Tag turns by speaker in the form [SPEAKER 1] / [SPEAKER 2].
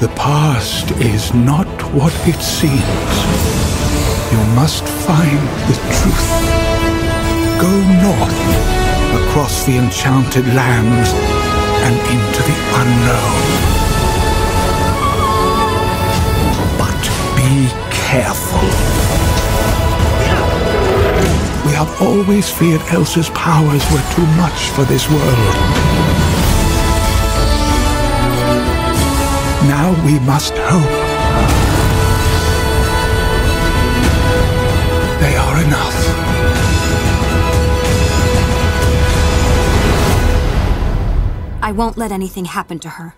[SPEAKER 1] The past is not what it seems. You must find the truth. Go north, across the enchanted lands, and into the unknown. But be careful. We have always feared Elsa's powers were too much for this world. Now we must hope. They are enough.
[SPEAKER 2] I won't let anything happen to her.